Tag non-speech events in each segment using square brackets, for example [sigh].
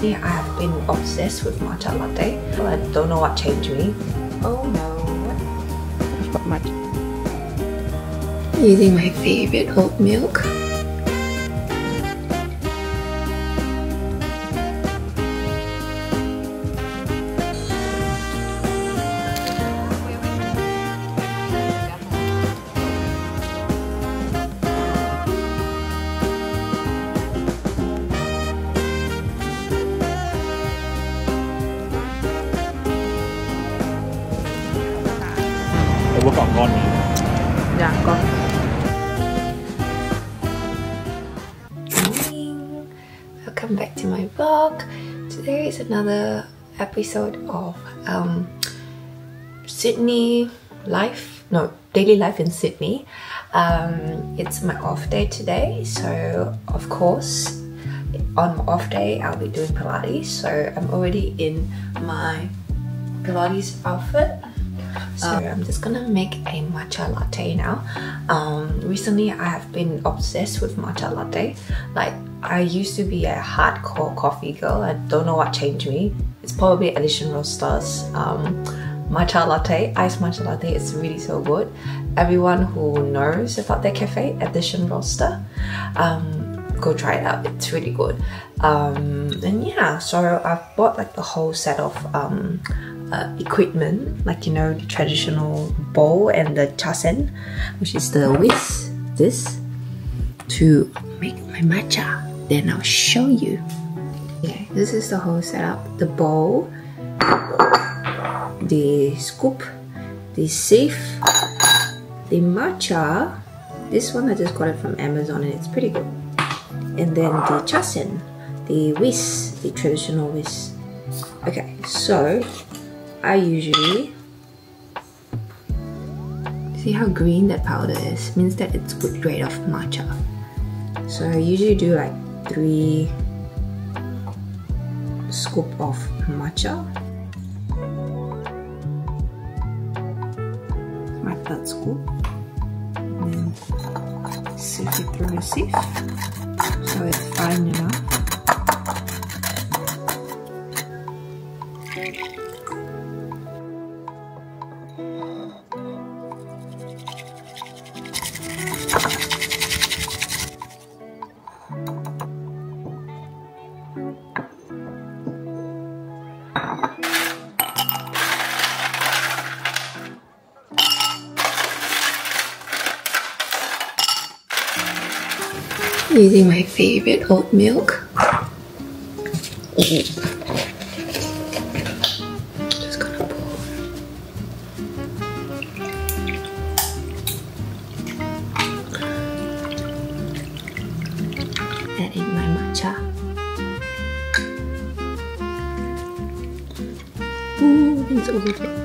Recently, I have been obsessed with matcha latte. I don't know what changed me. Oh no. I've got matcha. Using my favorite oat milk. Con. Morning. Welcome back to my vlog. Today is another episode of um, Sydney life. No, daily life in Sydney. Um, it's my off day today, so of course, on my off day I'll be doing Pilates. So I'm already in my Pilates outfit. So I'm just gonna make a matcha latte now. Um, recently, I have been obsessed with matcha latte. Like I used to be a hardcore coffee girl. I don't know what changed me. It's probably Edition Roasters um, matcha latte, iced matcha latte. It's really so good. Everyone who knows about their cafe, Edition Roaster, um, go try it out. It's really good. Um, and yeah, so I've bought like the whole set of um, uh, equipment, like you know, the traditional bowl and the chasen, which is the whisk, this, to make my matcha. Then I'll show you. Okay, this is the whole setup: the bowl, the scoop, the sieve, the matcha. This one I just got it from Amazon and it's pretty good. And then the chasen, the whisk, the traditional whisk. Okay, so I usually see how green that powder is means that it's good grade of matcha. So I usually do like three scoop of matcha. My third scoop. And then sieve it through the sieve so it's fine enough. Using my favorite oat milk. Just gonna pour. Add in my matcha. Ooh, it's so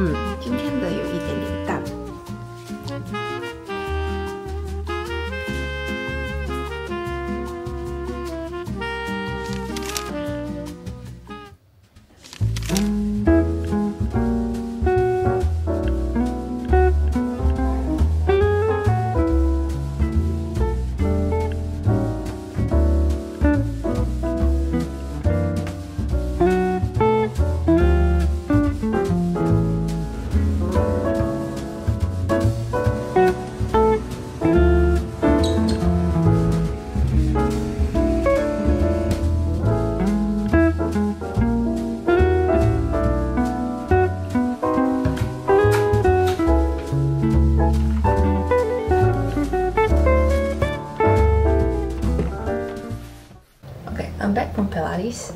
嗯，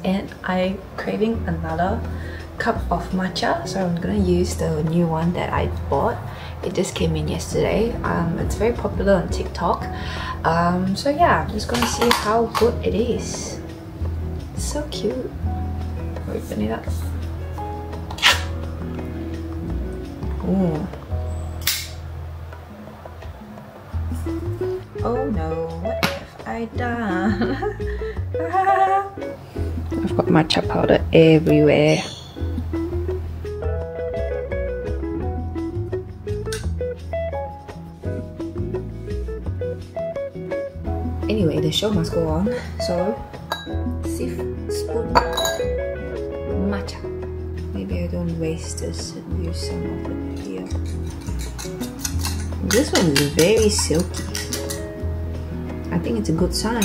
and I'm craving another cup of matcha. So I'm gonna use the new one that I bought. It just came in yesterday. Um, it's very popular on TikTok. Um, so yeah, I'm just gonna see how good it is. It's so cute. Open it up. Ooh. Oh no, what have I done? [laughs] I've got matcha powder everywhere. Anyway, the show must go on. So, sieve spoon matcha. Maybe I don't waste this and use some of it here. This one is very silky. I think it's a good sign.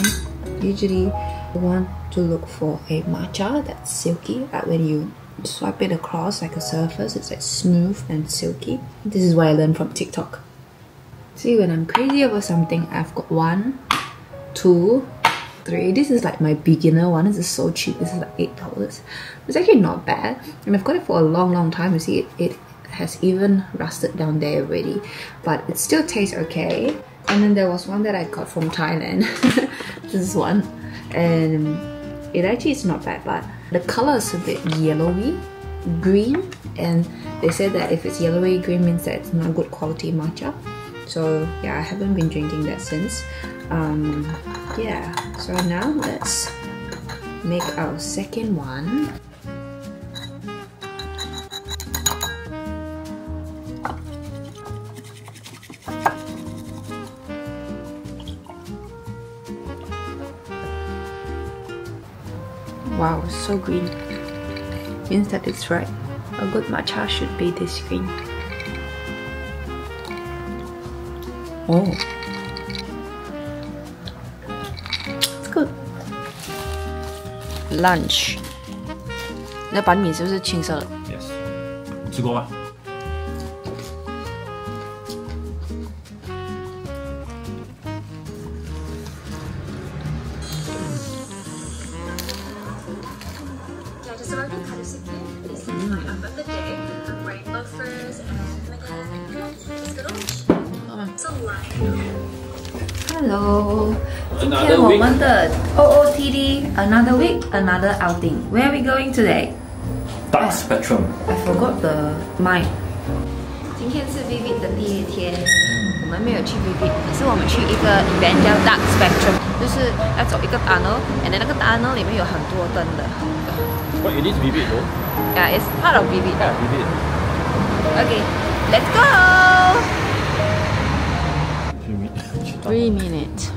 Usually, want to look for a matcha that's silky. That when you swipe it across like a surface, it's like smooth and silky. This is what I learned from TikTok. See, when I'm crazy over something, I've got one, two, three. This is like my beginner one. This is so cheap. This is like eight dollars. It's actually not bad, and I've got it for a long, long time. You see, it, it has even rusted down there already, but it still tastes okay. And then there was one that I got from Thailand. [laughs] this is one, and it actually is not bad, but the color is a bit yellowy, green, and they said that if it's yellowy green means that it's not good quality matcha. So yeah, I haven't been drinking that since. Um, yeah, so now let's make our second one. Wow, so green. Means that it's right. A good matcha should be this green. Oh. It's good. Lunch. 那板米是不是青色的？ Yes，吃过吗？ Yeah, just arrived in Karasuki. This is my app of the day. I'm wearing loafers and my skittles. It's a line. Hello，今天 Another 我 week 们的 OOTD another week another outing. Where are we going today? Dark Spectrum。 I forgot the mic. 今天是 Vivid 的第一天， 我们没有去 Vivid，可是我们去一个 event 叫 Dark Spectrum，就是要走一个 tunnel，and then 那个 tunnel 里面有很多灯的。 What it is vivid though? Yeah, it's part of Vivid. Yeah, vivid. Okay, let's go. Few minutes. [laughs] Three minutes.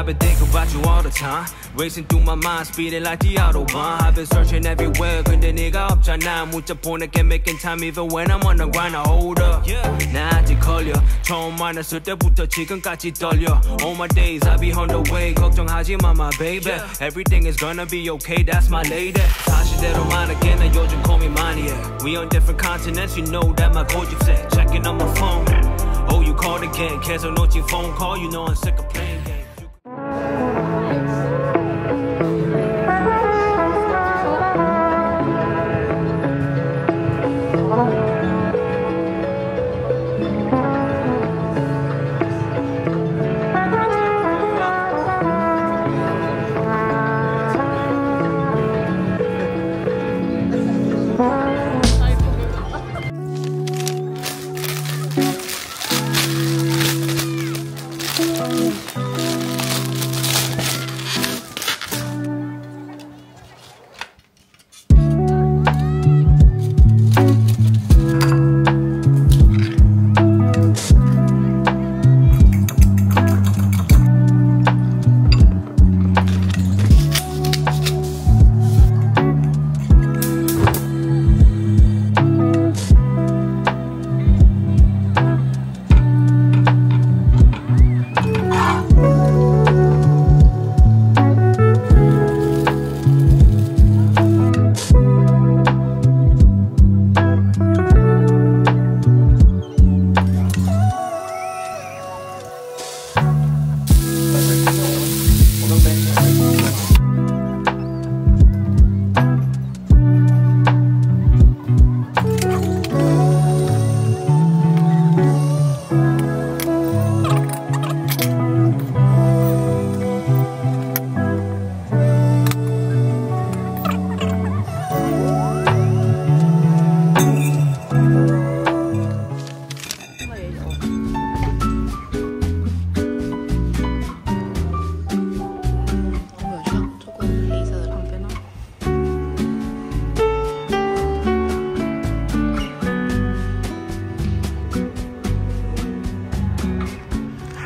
I've been thinking about you all the time. Racing through my mind, speeding like the autobahn. I've been searching everywhere, 근데 네가 없잖아. 문자 보낼게 making time even when I'm on the grind. I hold up. 나 아직 걸려. 처음 만났을 때부터 지금까지 떨려. All my days I be on the way. 걱정하지 마, my baby. Everything is gonna be okay. That's my lady. 사실대로 말할게 나 요즘 고민 많이 해. We on different continents, you know that my 고집세. Checking on my phone. Oh, you called again. 계속 놓친 phone call. You know I'm sick of playing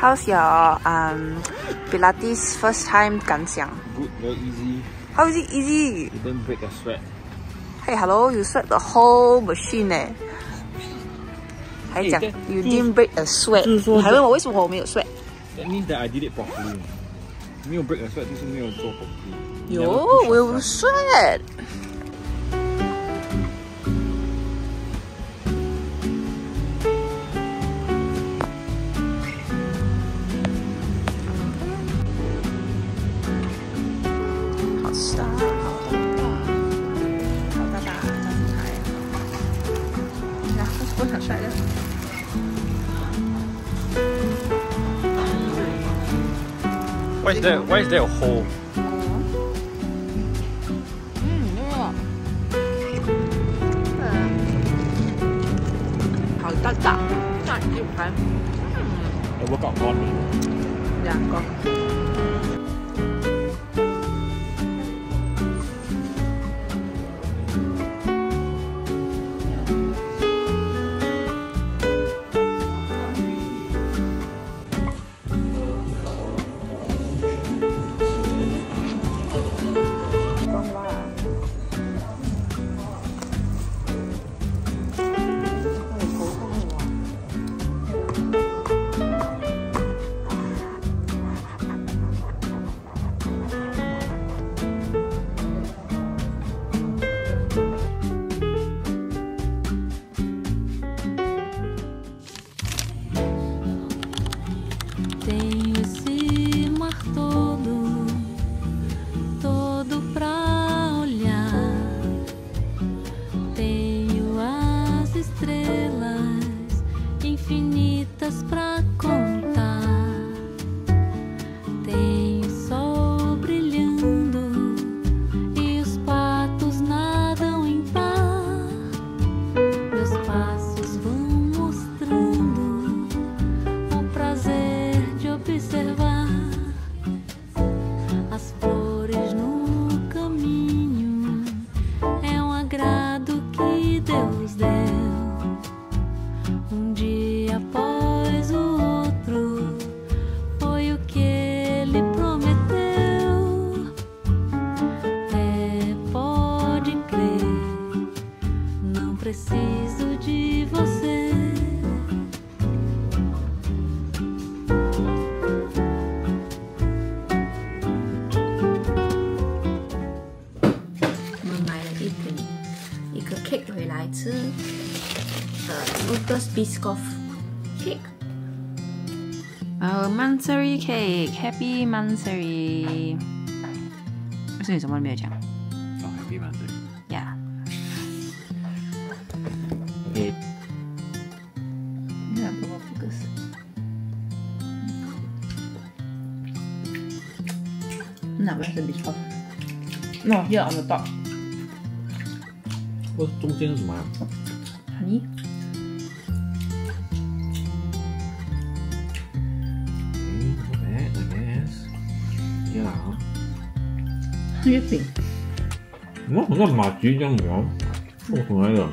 How's your um Pilates first time 感想 Good, very easy. How is it easy? You don't break a sweat. Hey, hello, you sweat the whole machine 哎，还讲 Eh, you that- didn't break a sweat，就是说你还问我为什么我没有 sweat？ That means that I did it properly. 没有 break a sweat 就是没有做 properly. You 有 never push 我有 yourself. sweat。 is there? Why is there a hole? Not too hard. It worked out gone. Yeah. 来吃呃 Lotus Biscoff cake。 Oh, Mansari cake, happy Mansari。为什么你什么都没有讲哦，happy 嘛对。 ？Yeah， OK，你看不够 focus。那 Mansari biscoff。No, here on the top. 我中间是什么啊？ Honey. 嗯，not bad, I guess。OK 啦啊。月饼。我好像马吉这样子哦，送回来的。